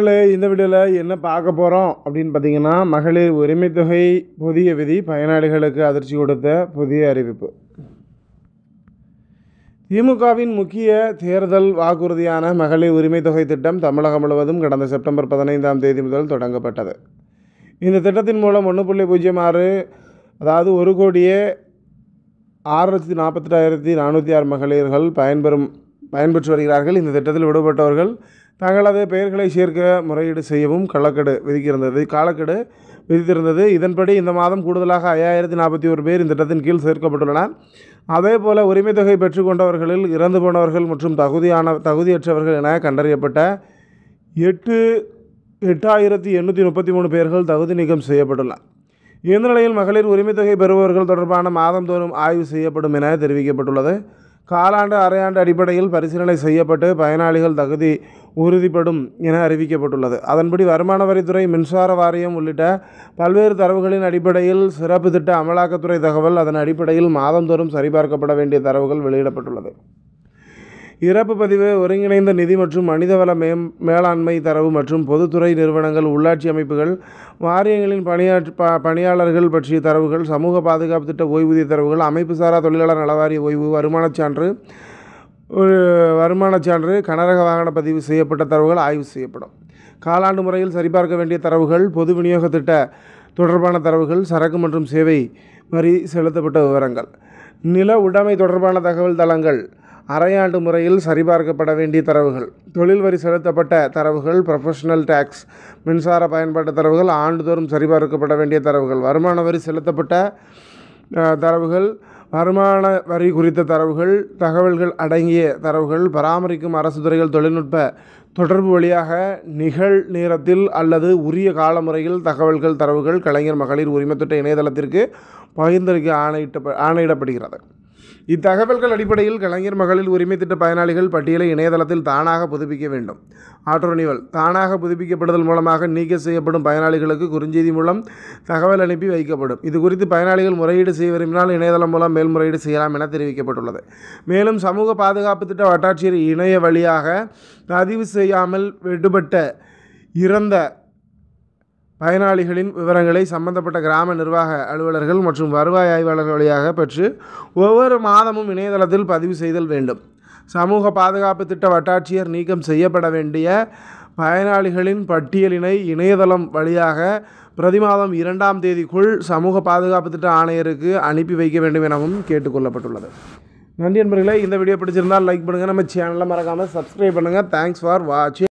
மக்களே இந்த வீடியோவில் என்ன பார்க்க போகிறோம் அப்படின்னு பார்த்தீங்கன்னா மகளிர் உரிமை தொகை புதிய விதி பயனாளிகளுக்கு அதிர்ச்சி கொடுத்த புதிய அறிவிப்பு. திமுகவின் முக்கிய தேர்தல் வாக்குறுதியான மகளிர் உரிமை தொகை திட்டம் தமிழகம் முழுவதும் கடந்த செப்டம்பர் பதினைந்தாம் தேதி முதல் தொடங்கப்பட்டது. இந்த திட்டத்தின் மூலம் ஒன்று புள்ளி பூஜ்ஜியம் ஆறு அதாவது ஒரு கோடியே ஆறு லட்சத்தி நாற்பத்தெட்டாயிரத்தி நானூற்றி ஆறு மகளிர்கள் பயன்பெறும் பயன்பெற்று வருகிறார்கள். இந்த திட்டத்தில் விடுபட்டவர்கள் தங்களது பெயர்களை சேர்க்க முறையீடு செய்யவும் கள்ளக்கெடு விதிக்கிருந்தது. காலக்கெடு விதித்திருந்தது. இதன்படி இந்த மாதம் கூடுதலாக ஐயாயிரத்தி நாற்பத்தி ஒரு பேர் இந்த திட்டத்தின் கீழ் சேர்க்கப்பட்டுள்ளனர். அதே போல் உரிமைத் தொகை பெற்றுக்கொண்டவர்களில் இறந்து போனவர்கள் மற்றும் தகுதியான தகுதியற்றவர்கள் என கண்டறியப்பட்ட எட்டு எட்டாயிரத்தி எண்ணூற்றி முப்பத்தி மூணு பேர்கள் தகுதி நீக்கம் செய்யப்பட்டுள்ளனர். இந்த நிலையில் மகளிர் உரிமைத்தொகை பெறுபவர்கள் தொடர்பான மாதந்தோறும் ஆய்வு செய்யப்படும் என தெரிவிக்கப்பட்டுள்ளது. காலாண்டு அரையாண்டு அடிப்படையில் பரிசீலனை செய்யப்பட்டு பயனாளிகள் தகுதி உறுதிப்படும் என அறிவிக்கப்பட்டுள்ளது. அதன்படி வருமான வரித்துறை மின்சார வாரியம் உள்ளிட்ட பல்வேறு தரவுகளின் அடிப்படையில் சிறப்பு திட்ட அமலாக்கத்துறை தகவல் அதன் அடிப்படையில் மாதந்தோறும் சரிபார்க்கப்பட வேண்டிய தரவுகள் வெளியிடப்பட்டுள்ளது. இறப்பு பதிவு ஒருங்கிணைந்த நிதி மற்றும் மனிதவள மே மேலாண்மை தரவு மற்றும் பொதுத்துறை நிறுவனங்கள் உள்ளாட்சி அமைப்புகள் வாரியங்களின் பணியாற்று ப பணியாளர்கள் பற்றிய தரவுகள் சமூக பாதுகாப்பு திட்ட ஓய்வூதிய தரவுகள் அமைப்பு சாரா தொழிலாளர் நலவாரிய ஓய்வு வருமானச் சான்று ஒரு வருமான சான்று கனரக வாகன பதிவு செய்யப்பட்ட தரவுகள் ஆய்வு செய்யப்படும். காலாண்டு முறையில் சரிபார்க்க வேண்டிய தரவுகள் பொது விநியோக திட்ட தொடர்பான தரவுகள் சரக்கு மற்றும் சேவை வரி செலுத்தப்பட்ட விவரங்கள். நில உடைமை தொடர்பான தகவல் தளங்கள் அரையாண்டு முறையில் சரிபார்க்கப்பட வேண்டிய தரவுகள். தொழில் வரி செலுத்தப்பட்ட தரவுகள் ப்ரொஃபஷனல் டேக்ஸ் மின்சார பயன்பாட்டு தரவுகள் ஆண்டுதோறும் சரிபார்க்கப்பட வேண்டிய தரவுகள். வருமான வரி செலுத்தப்பட்ட தரவுகள் வருமான வரி குறித்த தரவுகள் தகவல்கள் அடங்கிய தரவுகள் பராமரிக்கும் அரசு துறைகள் தொழில்நுட்ப தொடர்பு வழியாக நிகழ் நேரத்தில் அல்லது உரிய காலமுறையில் தகவல்கள் தரவுகள் கலைஞர் மகளிர் உரிமைத்திட்ட இணையதளத்திற்கு பகிர்ந்தளிக்க ஆணையிட்ட ஆணையிடப்படுகிறது. இத்தகவல்கள் அடிப்படையில் கலைஞர் மகளிர் உரிமை திட்ட பயனாளிகள் பட்டியலை இணையதளத்தில் தானாக புதுப்பிக்க வேண்டும். ஆட்டோனிவல் தானாக புதுப்பிக்கப்படுதல் மூலமாக நீக்க செய்யப்படும் பயனாளிகளுக்கு குறுஞ்செய்தி மூலம் தகவல் அனுப்பி வைக்கப்படும். இது குறித்து பயனாளிகள் முறையீடு செய்ய விரும்பினால் இணையதளம் மூலம் மேல்முறையீடு செய்யலாம் என தெரிவிக்கப்பட்டுள்ளது. மேலும் சமூக பாதுகாப்பு திட்ட வட்டாட்சியர் இணைய வழியாக பதிவு செய்யாமல் விடுபட்ட இறந்த பயனாளிகளின் விவரங்களை சம்பந்தப்பட்ட கிராம நிர்வாக அலுவலர்கள் மற்றும் வருவாய் ஆய்வாளர்கள் வழியாக பெற்று ஒவ்வொரு மாதமும் இணையதளத்தில் பதிவு செய்தல் வேண்டும். சமூக பாதுகாப்பு திட்ட வட்டாட்சியர் நீக்கம் செய்யப்பட வேண்டிய பயனாளிகளின் பட்டியலினை இணையதளம் வழியாக பிரதி மாதம் இரண்டாம் தேதிக்குள் சமூக பாதுகாப்பு திட்ட ஆணையருக்கு அனுப்பி வைக்க வேண்டும் எனவும் கேட்டுக்கொள்ளப்பட்டுள்ளது நன்றி நண்பர்களே இந்த வீடியோ பிடிச்சிருந்தால் லைக் பண்ணுங்கள் நம்ம சேனலை மறக்காமல் சப்ஸ்கிரைப் பண்ணுங்கள் தேங்க்ஸ் ஃபார் வாட்சிங்